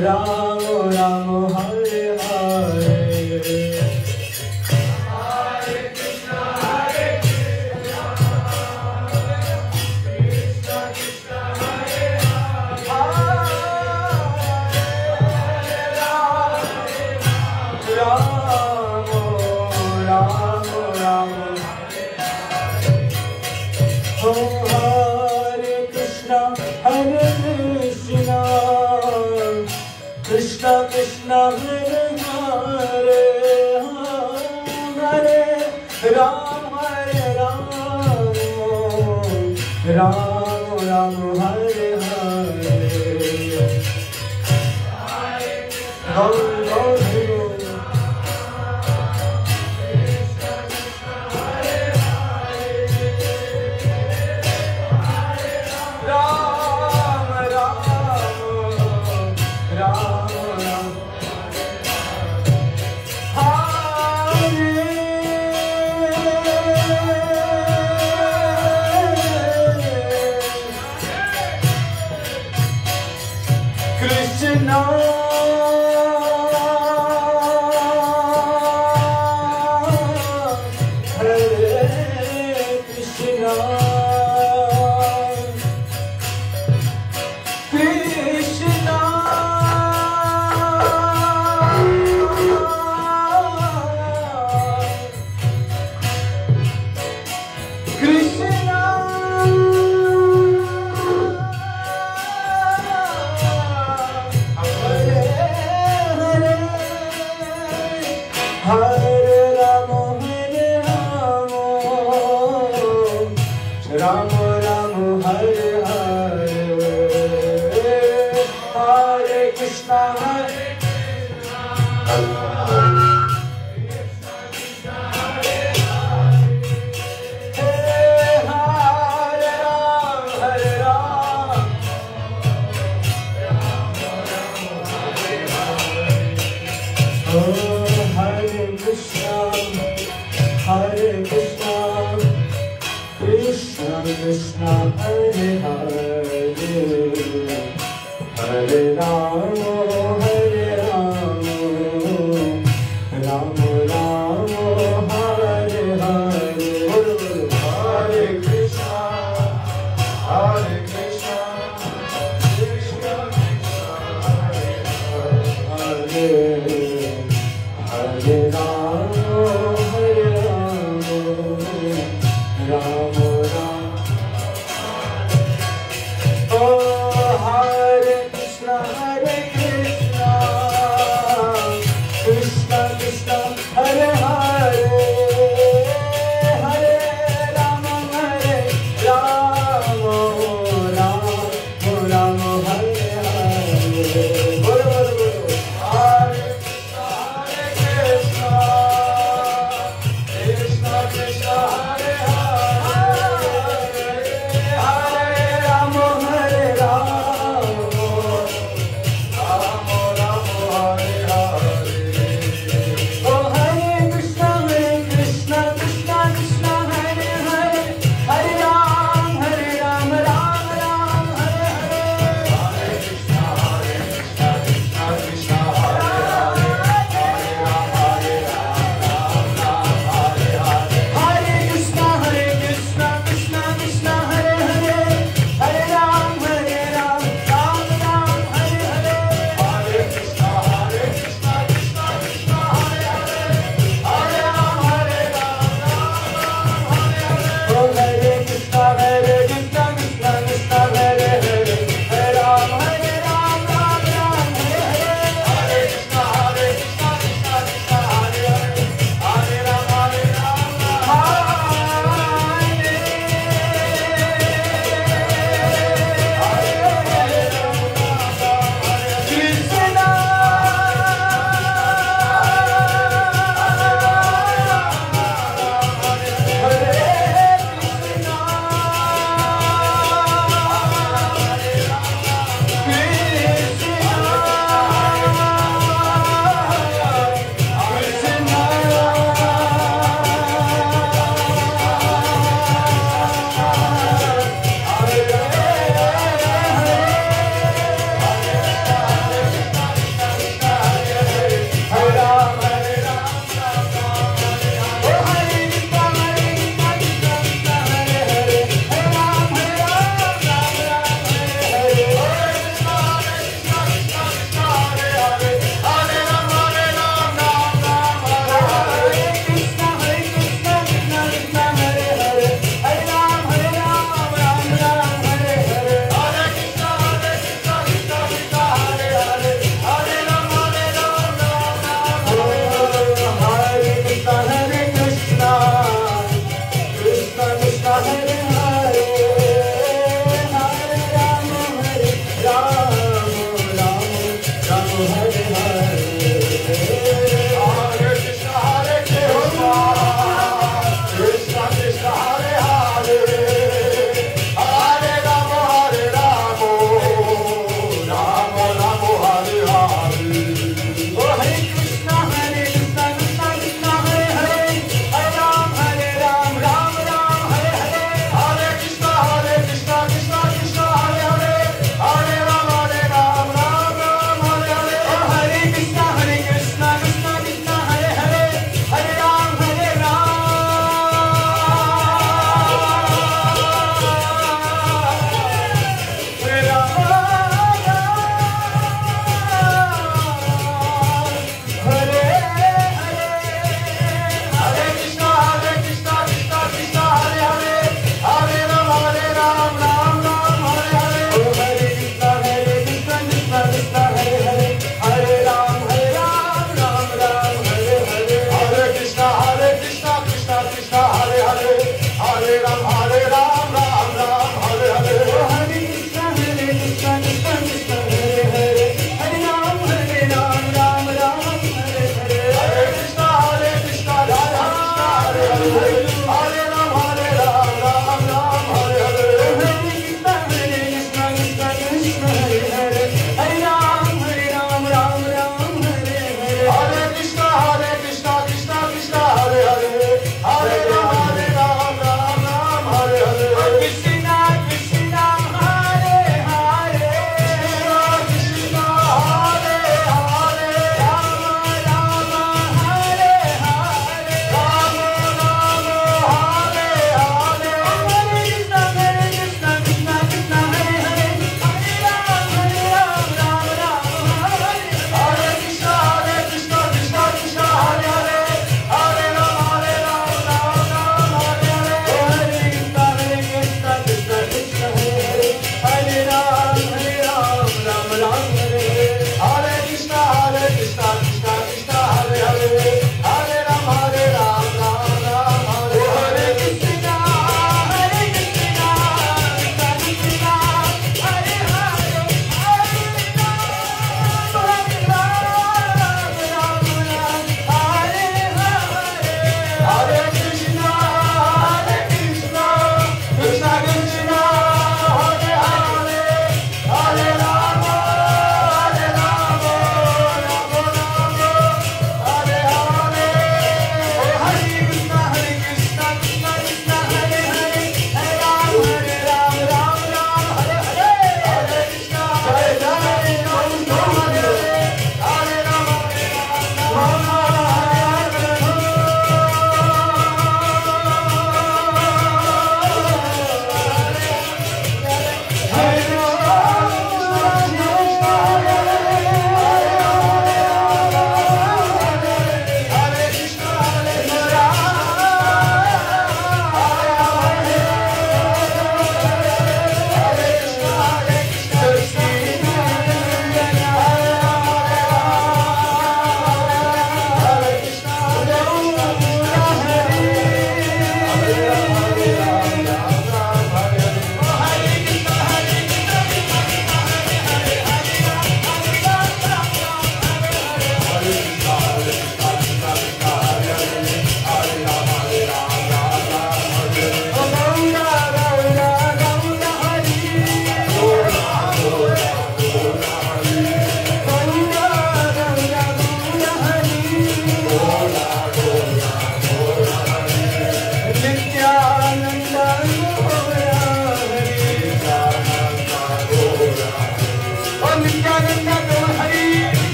Rama Ram Ram Hare